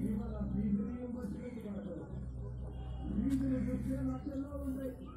ఇవాళ బీజేపీ బస్సులు బీజేపీ వచ్చే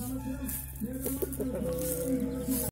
Another